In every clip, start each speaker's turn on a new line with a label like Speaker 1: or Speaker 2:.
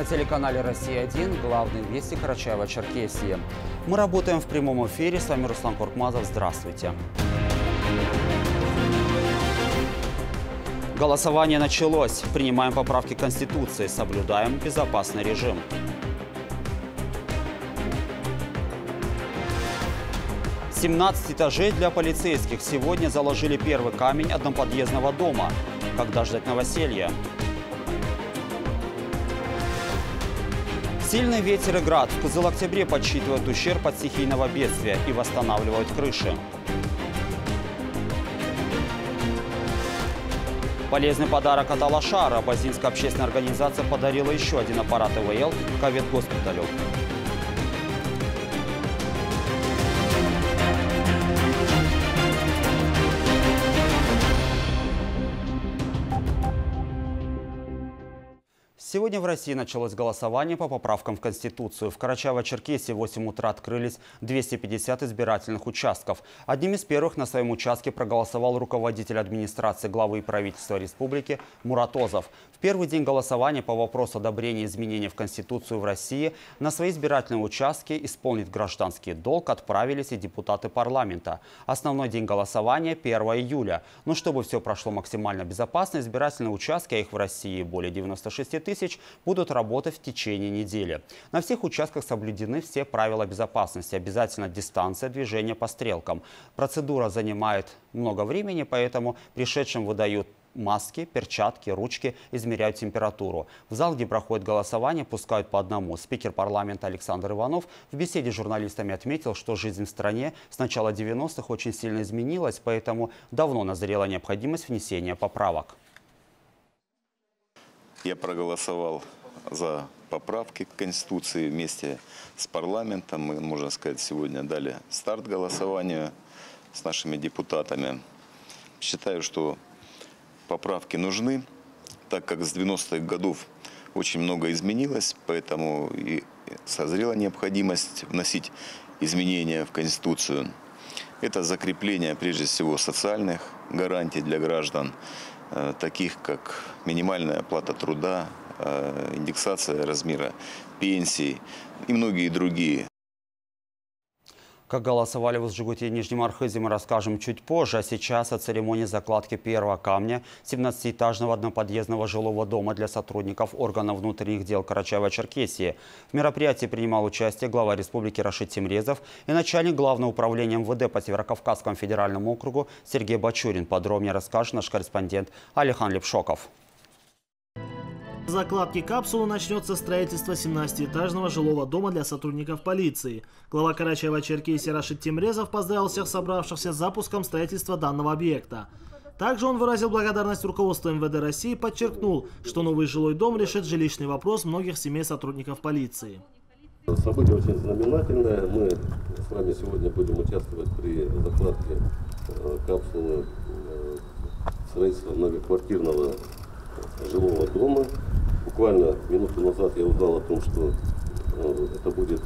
Speaker 1: На телеканале «Россия-1» главный вести Карачаева-Черкесии. Мы работаем в прямом эфире. С вами Руслан Куркмазов. Здравствуйте. Голосование началось. Принимаем поправки Конституции. Соблюдаем безопасный режим. 17 этажей для полицейских. Сегодня заложили первый камень одноподъездного дома. Когда ждать новоселья? Сильный ветер и град. В Кызыл-Октябре подсчитывают ущерб от стихийного бедствия и восстанавливают крыши. Полезный подарок от Алашара. Базинская общественная организация подарила еще один аппарат ИВЛ ковид-госпиталю. Сегодня в России началось голосование по поправкам в Конституцию. В Карачаево-Черкесии в 8 утра открылись 250 избирательных участков. Одним из первых на своем участке проголосовал руководитель администрации главы и правительства республики Мурат Озов. В первый день голосования по вопросу одобрения изменений в Конституцию в России на свои избирательные участки исполнить гражданский долг отправились и депутаты парламента. Основной день голосования 1 июля. Но чтобы все прошло максимально безопасно, избирательные участки, а их в России более 96 тысяч, будут работать в течение недели. На всех участках соблюдены все правила безопасности. Обязательно дистанция движения по стрелкам. Процедура занимает много времени, поэтому пришедшим выдают маски, перчатки, ручки, измеряют температуру. В зал, где проходит голосование, пускают по одному. Спикер парламента Александр Иванов в беседе с журналистами отметил, что жизнь в стране с начала 90-х очень сильно изменилась, поэтому давно назрела необходимость внесения поправок.
Speaker 2: Я проголосовал за поправки к Конституции вместе с парламентом. Мы, можно сказать, сегодня дали старт голосованию с нашими депутатами. Считаю, что поправки нужны, так как с 90-х годов очень много изменилось, поэтому и созрела необходимость вносить изменения в Конституцию. Это закрепление, прежде всего, социальных гарантий для граждан, Э, таких как минимальная оплата труда, э, индексация размера пенсий и многие другие.
Speaker 1: Как голосовали в Жигуте и Нижнем Архизе, мы расскажем чуть позже. А сейчас о церемонии закладки первого камня 17-этажного одноподъездного жилого дома для сотрудников органов внутренних дел Карачаева-Черкесии. В мероприятии принимал участие глава республики Рашид Тимрезов и начальник главного управления МВД по Северокавказскому федеральному округу Сергей Бачурин. Подробнее расскажет наш корреспондент Алихан Лепшоков
Speaker 3: закладки капсулы начнется строительство 17-этажного жилого дома для сотрудников полиции. Глава Карачаева-Черкесии Рашид Тимрезов поздравил всех собравшихся с запуском строительства данного объекта. Также он выразил благодарность руководству МВД России и подчеркнул, что новый жилой дом решит жилищный вопрос многих семей сотрудников полиции.
Speaker 4: Событие очень знаменательное. Мы с вами сегодня будем участвовать при закладке э, капсулы э, строительства многоквартирного жилого дома Буквально минуту назад я узнал о том, что э, это будет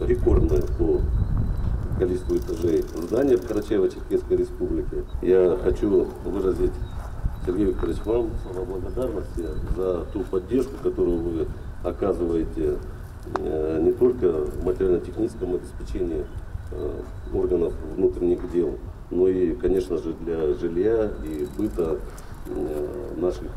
Speaker 4: рекордное по количеству этажей здание в Карачаево-Черкесской республике. Я хочу выразить Сергей Викторович вам слова благодарности за ту поддержку, которую вы оказываете э, не только в материально-техническом обеспечении э, органов внутренних дел, но и, конечно же, для жилья и быта наших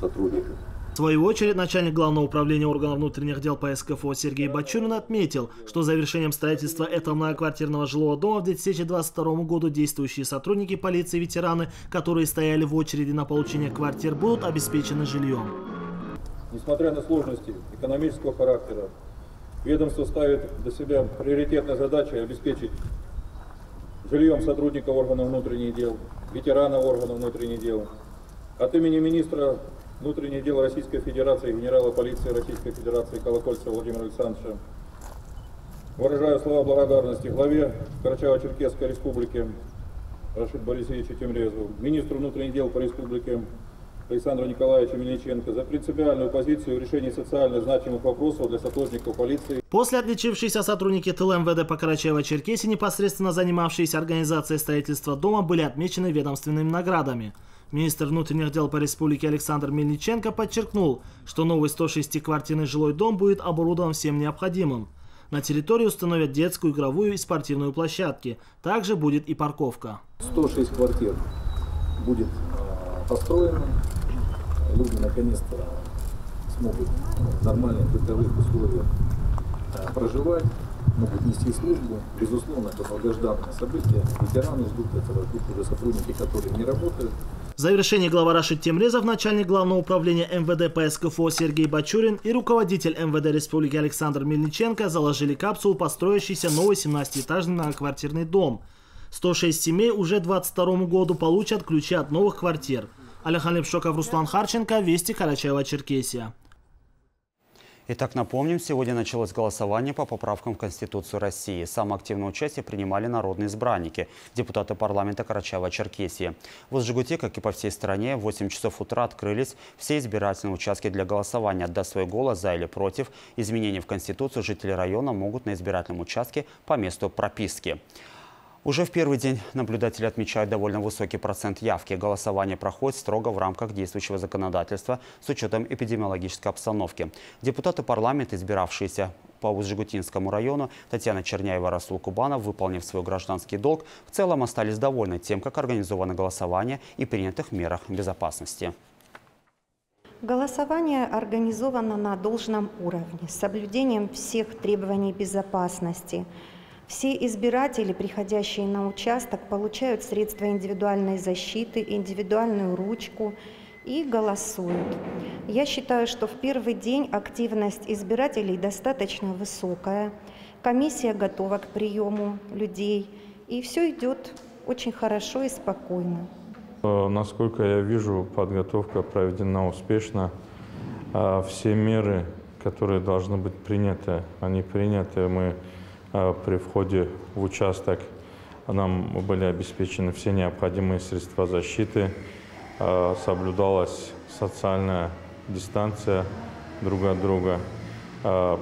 Speaker 4: сотрудников.
Speaker 3: В свою очередь, начальник Главного управления органов внутренних дел по СКФО Сергей Бачурин отметил, что завершением строительства этого многоквартирного жилого дома в 2022 году действующие сотрудники полиции ветераны, которые стояли в очереди на получение квартир, будут обеспечены жильем.
Speaker 5: Несмотря на сложности экономического характера, ведомство ставит для себя приоритетной задачей обеспечить жильем сотрудников органов внутренних дел, ветеранов органов внутренних дел. От имени министра внутренних дел Российской Федерации, генерала полиции Российской Федерации Колокольцева Владимира Александровича. Выражаю слова благодарности главе Карачаево-Черкесской Республики Рашид Борисовичу Тимрезу, министру внутренних дел по республике Александру Николаевичу Мельниченко за принципиальную позицию в решении социально значимых вопросов для сотрудников полиции.
Speaker 3: После отличившиеся сотрудники ТЛ МВД по Карачаево-Черкесии, непосредственно занимавшиеся организацией строительства дома, были отмечены ведомственными наградами. Министр внутренних дел по республике Александр Мельниченко подчеркнул, что новый 106-квартирный жилой дом будет оборудован всем необходимым. На территории установят детскую, игровую и спортивную площадки. Также будет и парковка.
Speaker 5: 106 квартир будет э, построено. Люди наконец-то смогут в нормальных бытовых условиях э, проживать, могут нести службу. Безусловно, это долгожданное событие. Ветераны ждут этого, ждут уже сотрудники, которые не работают.
Speaker 3: В завершении глава Рашид Темрезов, начальник главного управления МВД по СКФО Сергей Бачурин и руководитель МВД Республики Александр Мельниченко заложили капсулу по строящийся новый 17-этажный многоквартирный дом. 106 семей уже к 2022 году получат ключи от новых квартир. Алихан Лепшоков, Руслан Харченко, Вести, Карачаева-Черкесия.
Speaker 1: Итак, напомним, сегодня началось голосование по поправкам в Конституцию России. Самое активное участие принимали народные избранники, депутаты парламента Карачаева-Черкесии. В Жигуте, как и по всей стране, в 8 часов утра открылись все избирательные участки для голосования. Отдать свой голос за или против изменений в Конституцию жители района могут на избирательном участке по месту прописки. Уже в первый день наблюдатели отмечают довольно высокий процент явки. Голосование проходит строго в рамках действующего законодательства с учетом эпидемиологической обстановки. Депутаты парламента, избиравшиеся по Узжигутинскому району, Татьяна Черняева, Расул Кубанов, выполнив свой гражданский долг, в целом остались довольны тем, как организовано голосование и принятых мерах безопасности.
Speaker 6: Голосование организовано на должном уровне, с соблюдением всех требований безопасности – все избиратели, приходящие на участок, получают средства индивидуальной защиты, индивидуальную ручку и голосуют. Я считаю, что в первый день активность избирателей достаточно высокая. Комиссия готова к приему людей, и все идет очень хорошо и спокойно.
Speaker 7: Э, насколько я вижу, подготовка проведена успешно. А все меры, которые должны быть приняты, они приняты. Мы при входе в участок нам были обеспечены все необходимые средства защиты, а, соблюдалась социальная дистанция друг от друга. А,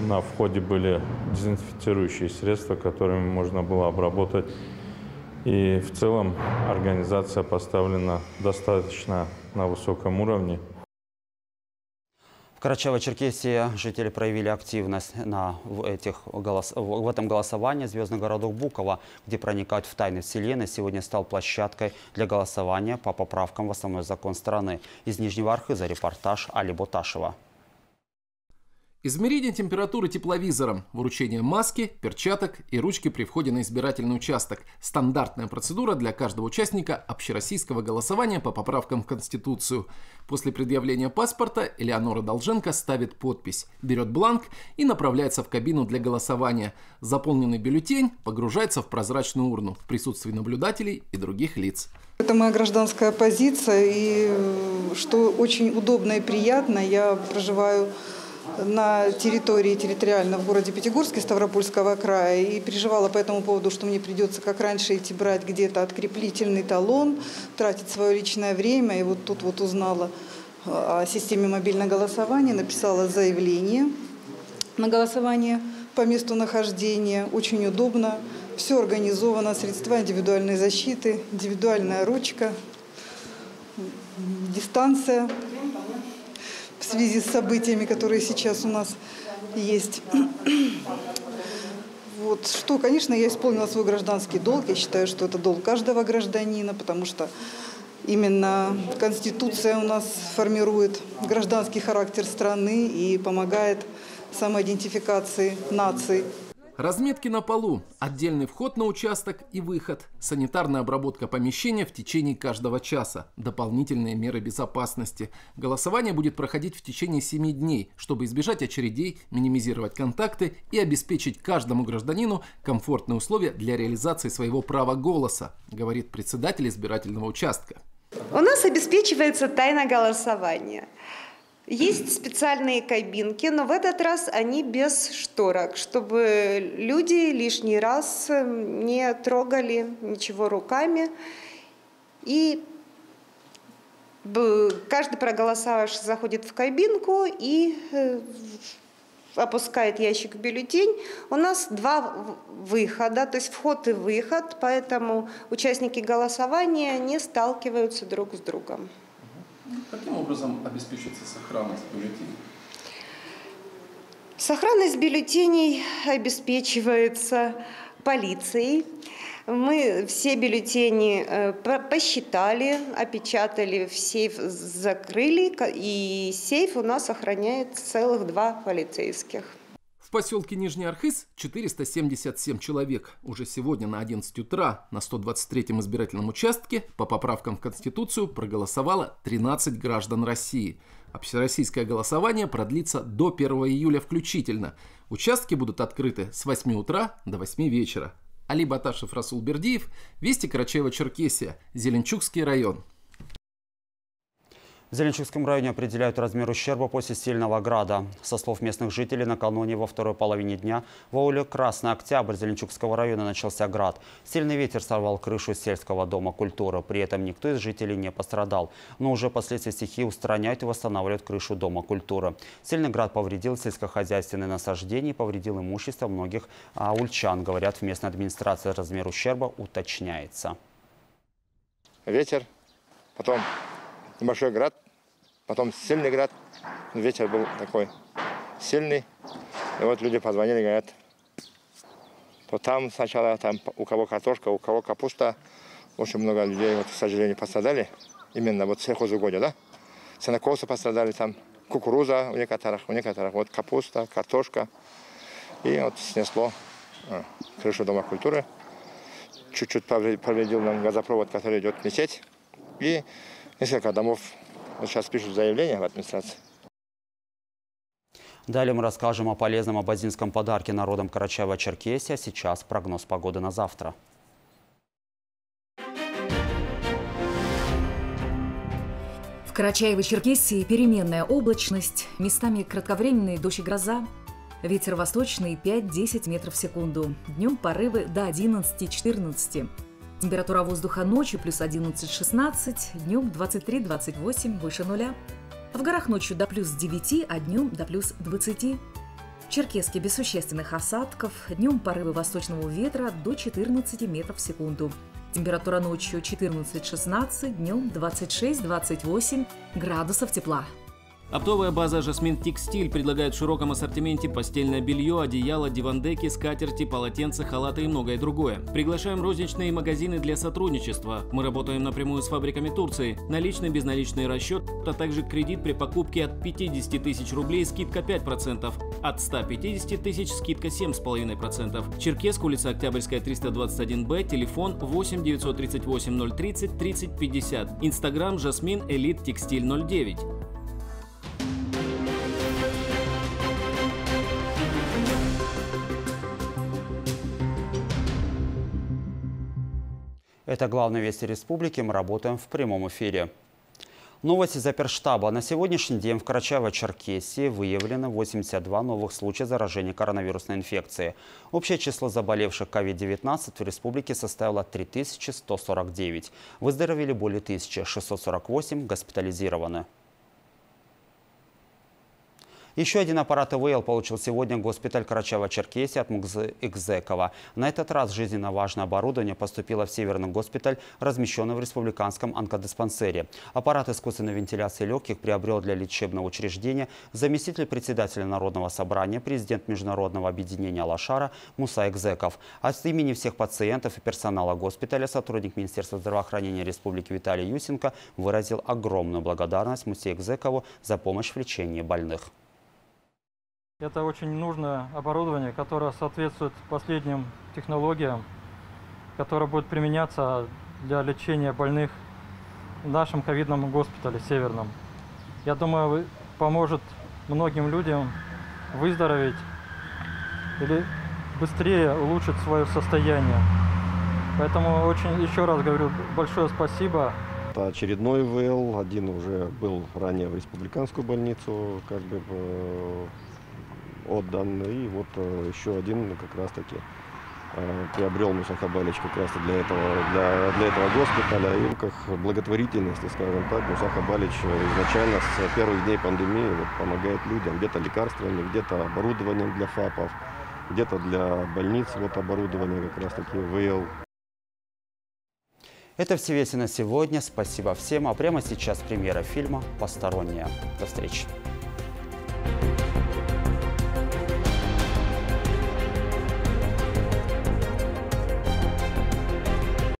Speaker 7: на входе были дезинфицирующие средства, которыми можно было обработать. И в целом организация поставлена достаточно на высоком уровне.
Speaker 1: В Карачаево-Черкесии жители проявили активность на в, этих голос, в этом голосовании. Звездный городок Буково, где проникают в тайны вселенной, сегодня стал площадкой для голосования по поправкам в основной закон страны. Из Нижнего Архиза репортаж Али Боташева.
Speaker 8: Измерение температуры тепловизором, вручение маски, перчаток и ручки при входе на избирательный участок. Стандартная процедура для каждого участника общероссийского голосования по поправкам в Конституцию. После предъявления паспорта Элеонора Долженко ставит подпись, берет бланк и направляется в кабину для голосования. Заполненный бюллетень погружается в прозрачную урну в присутствии наблюдателей и других лиц.
Speaker 9: Это моя гражданская позиция, и э, что очень удобно и приятно, я проживаю на территории территориально в городе Пятигорске Ставропольского края и переживала по этому поводу, что мне придется, как раньше, идти брать где-то откреплительный талон, тратить свое личное время. И вот тут вот узнала э, о системе мобильного голосования, написала заявление на голосование по месту нахождения. Очень удобно. Все организовано, средства индивидуальной защиты, индивидуальная ручка, дистанция связи с событиями, которые сейчас у нас есть. Вот что, конечно, я исполнила свой гражданский долг. Я считаю, что это долг каждого гражданина, потому что именно Конституция у нас формирует гражданский характер страны и помогает самоидентификации нации.
Speaker 8: Разметки на полу, отдельный вход на участок и выход, санитарная обработка помещения в течение каждого часа, дополнительные меры безопасности. Голосование будет проходить в течение 7 дней, чтобы избежать очередей, минимизировать контакты и обеспечить каждому гражданину комфортные условия для реализации своего права голоса, говорит председатель избирательного участка.
Speaker 10: У нас обеспечивается тайна голосования. Есть специальные кабинки, но в этот раз они без шторок, чтобы люди лишний раз эм, не трогали ничего руками. И каждый проголосовавший заходит в кабинку и э, опускает ящик в бюллетень, у нас два выхода, то есть вход и выход, поэтому участники голосования не сталкиваются друг с другом.
Speaker 8: Каким образом обеспечится сохранность бюллетеней?
Speaker 10: Сохранность бюллетеней обеспечивается полицией. Мы все бюллетени э, посчитали, опечатали, в сейф закрыли, и сейф у нас охраняет целых два полицейских.
Speaker 8: В поселке Нижний Архыз 477 человек. Уже сегодня на 11 утра на 123-м избирательном участке по поправкам в Конституцию проголосовало 13 граждан России. Всероссийское голосование продлится до 1 июля включительно. Участки будут открыты с 8 утра до 8 вечера. Али Баташев, Расул Бердиев, Вести Карачаева-Черкесия, Зеленчукский район.
Speaker 1: В Зеленчукском районе определяют размер ущерба после сильного града. Со слов местных жителей, накануне во второй половине дня в ауле Красный Октябрь Зеленчукского района начался град. Сильный ветер сорвал крышу сельского дома культуры. При этом никто из жителей не пострадал. Но уже последствия стихии устраняют и восстанавливают крышу дома культуры. Сильный град повредил сельскохозяйственные насаждения и повредил имущество многих аульчан. Говорят, в местной администрации размер ущерба уточняется.
Speaker 11: Ветер, потом небольшой град, потом сильный град. Ветер был такой сильный. И вот люди позвонили, говорят, то там сначала там у кого картошка, у кого капуста. Очень много людей, вот, к сожалению, пострадали. Именно вот сельхозугодие, да? Сенокосы пострадали, там кукуруза у некоторых, у некоторых вот капуста, картошка. И вот снесло а, крышу Дома культуры. Чуть-чуть повредил нам газопровод, который идет в Месеть. И Несколько домов сейчас пишут заявление в администрации.
Speaker 1: Далее мы расскажем о полезном абазинском подарке народам Карачаева-Черкесия. Сейчас прогноз погоды на завтра.
Speaker 12: В Карачаево-Черкесии переменная облачность, местами кратковременные дождь и гроза. Ветер восточный 5-10 метров в секунду. Днем порывы до 11-14. Температура воздуха ночью плюс 11-16, днем 23-28, выше нуля. В горах ночью до плюс 9, а днем до плюс 20. В Черкеске без существенных осадков, днем порывы восточного ветра до 14 метров в секунду. Температура ночью 14-16, днем 26-28 градусов тепла.
Speaker 13: Оптовая база «Жасмин Текстиль» предлагает в широком ассортименте постельное белье, одеяло, дивандеки, скатерти, полотенца, халаты и многое другое. Приглашаем розничные магазины для сотрудничества. Мы работаем напрямую с фабриками Турции. Наличный, безналичный расчет, а также кредит при покупке от 50 тысяч рублей скидка 5%, от 150 тысяч скидка 7,5%. Черкесск, улица Октябрьская, 321Б, телефон 8 938 030 30 50. Инстаграм «Жасмин Элит Текстиль 09».
Speaker 1: Это главные вести республики. Мы работаем в прямом эфире. Новости заперштаба. На сегодняшний день в Карачаево-Черкесии выявлено 82 новых случая заражения коронавирусной инфекцией. Общее число заболевших COVID-19 в республике составило 3149. Выздоровели более 1648, госпитализированы. Еще один аппарат ИВЛ получил сегодня госпиталь Карачаева-Черкесии от Мукзы Экзекова. На этот раз жизненно важное оборудование поступило в Северный госпиталь, размещенный в республиканском онкодиспансере. Аппарат искусственной вентиляции легких приобрел для лечебного учреждения заместитель председателя Народного собрания, президент Международного объединения «Лошара» Муса Экзеков. От имени всех пациентов и персонала госпиталя сотрудник Министерства здравоохранения Республики Виталий Юсенко выразил огромную благодарность Мусе Экзекову за помощь в лечении больных.
Speaker 14: Это очень нужное оборудование, которое соответствует последним технологиям, которое будет применяться для лечения больных в нашем ковидном госпитале Северном. Я думаю, поможет многим людям выздороветь или быстрее улучшить свое состояние. Поэтому очень еще раз говорю большое спасибо.
Speaker 15: Это очередной ВЛ, один уже был ранее в республиканскую больницу, как бы э, отдан. И вот э, еще один как раз таки э, приобрел Муса Хабалич как раз для этого, для, для этого госпиталя. И как благотворительности, скажем так, Муса Хабалич изначально с первых дней пандемии вот, помогает людям где-то лекарствами, где-то оборудованием для ФАПов, где-то для больниц вот оборудование как раз таки ВЛ.
Speaker 1: Это все вести на сегодня. Спасибо всем. А прямо сейчас премьера фильма «Посторонняя». До встречи.